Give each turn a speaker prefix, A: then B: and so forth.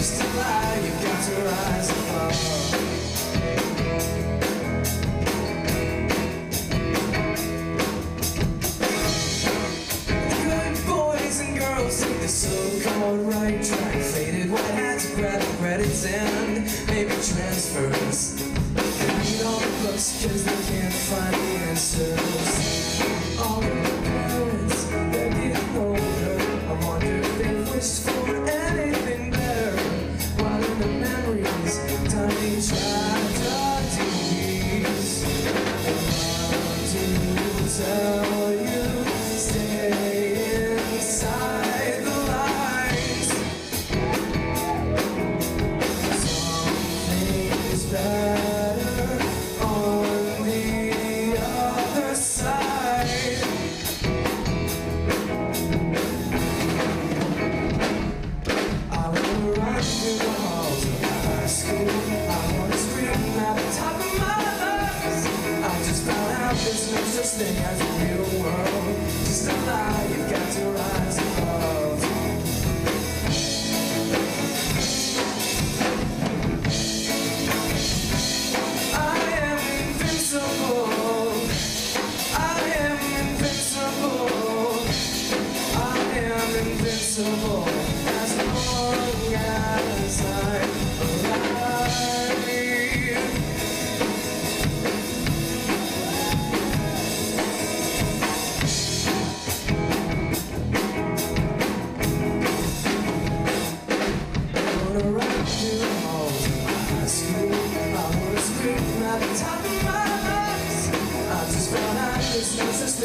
A: just a lie, you got to rise above. Good boys and girls in the so-called right track. Faded white hats, grab the credits and maybe transfers They read all the books cause they can't find the answers. Just a lie, you've got to rise above. I am invincible. I am invincible. I am invincible.